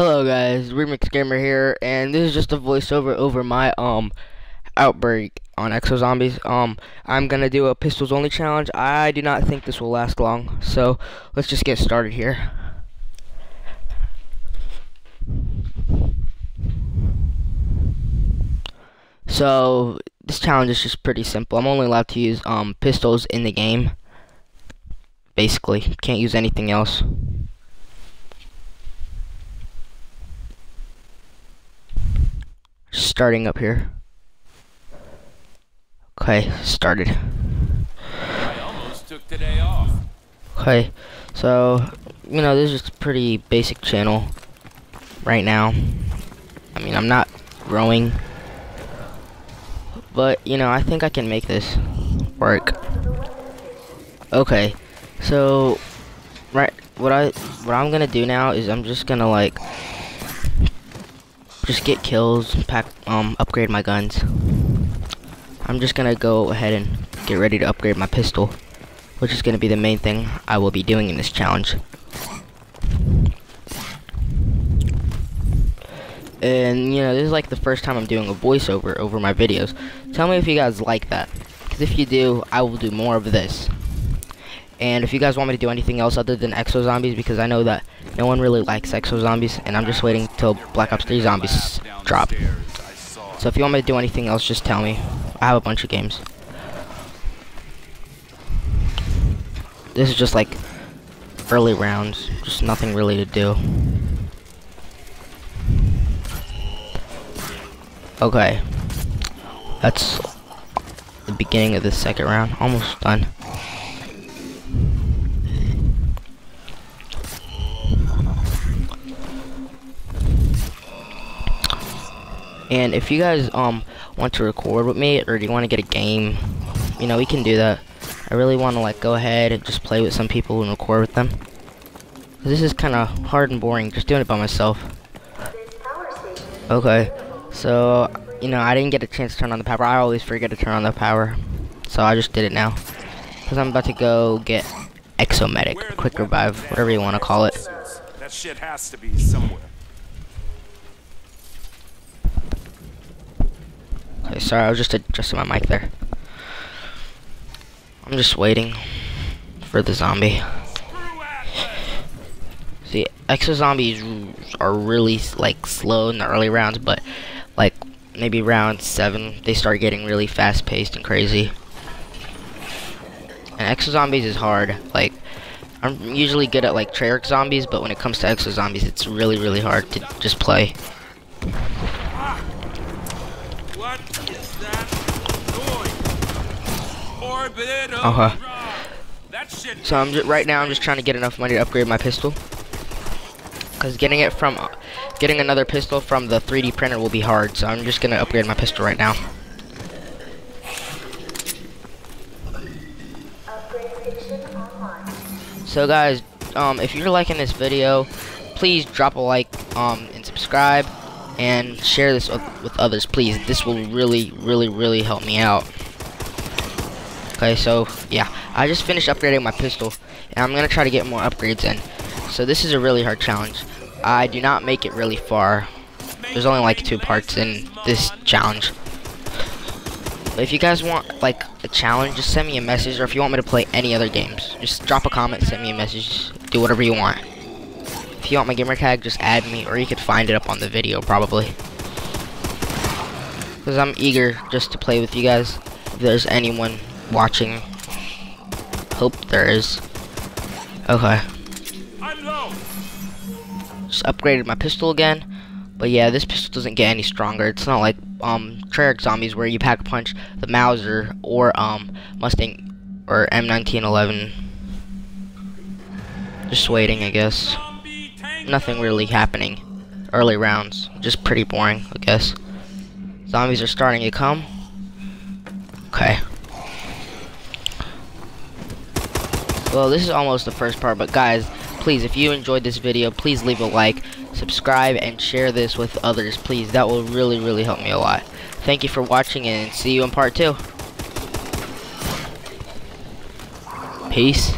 Hello guys, Remix Gamer here, and this is just a voiceover over my um outbreak on Exo Zombies. Um, I'm gonna do a pistols only challenge. I do not think this will last long, so let's just get started here. So this challenge is just pretty simple. I'm only allowed to use um pistols in the game. Basically, can't use anything else. Starting up here. Okay, started. Okay, so, you know, this is a pretty basic channel right now. I mean, I'm not growing, but, you know, I think I can make this work. Okay, so, right, what I, what I'm gonna do now is I'm just gonna, like, just get kills, pack, um, upgrade my guns. I'm just gonna go ahead and get ready to upgrade my pistol, which is gonna be the main thing I will be doing in this challenge. And, you know, this is like the first time I'm doing a voiceover over my videos. Tell me if you guys like that. Because if you do, I will do more of this. And if you guys want me to do anything else other than Exo Zombies, because I know that no one really likes Exo Zombies, and I'm just waiting till Black Ops 3 Zombies drop. So if you want me to do anything else, just tell me. I have a bunch of games. This is just like early rounds, just nothing really to do. Okay. That's the beginning of the second round. Almost done. And if you guys um want to record with me or do you want to get a game, you know, we can do that. I really want to like go ahead and just play with some people and record with them. This is kind of hard and boring just doing it by myself. Okay, so, you know, I didn't get a chance to turn on the power. I always forget to turn on the power. So I just did it now. Because I'm about to go get Exomedic, Quick Revive, whatever you want to call it. That shit has to be somewhere. Sorry, I was just adjusting my mic there. I'm just waiting for the zombie. See, exo zombies are really like slow in the early rounds, but like maybe round seven, they start getting really fast paced and crazy. And exo zombies is hard. Like I'm usually good at like Treyarch zombies, but when it comes to exo zombies, it's really really hard to just play. Uh huh. So I'm just, right now I'm just trying to get enough money to upgrade my pistol. Cause getting it from, getting another pistol from the 3D printer will be hard. So I'm just gonna upgrade my pistol right now. So guys, um, if you're liking this video, please drop a like um, and subscribe and share this with, with others, please. This will really, really, really help me out. Okay, so yeah, I just finished upgrading my pistol, and I'm gonna try to get more upgrades in. So this is a really hard challenge. I do not make it really far. There's only like two parts in this challenge. But if you guys want like a challenge, just send me a message, or if you want me to play any other games, just drop a comment, send me a message, do whatever you want. If you want my gamer tag, just add me, or you could find it up on the video probably. Because I'm eager just to play with you guys. If there's anyone watching. Hope there is. Okay. Just upgraded my pistol again. But yeah, this pistol doesn't get any stronger. It's not like um Treyarch Zombies where you pack a punch the Mauser or um Mustang or M1911. Just waiting, I guess. Nothing really happening. Early rounds. Just pretty boring, I guess. Zombies are starting to come. Okay. Well, this is almost the first part, but guys, please, if you enjoyed this video, please leave a like, subscribe, and share this with others, please. That will really, really help me a lot. Thank you for watching, and see you in part two. Peace.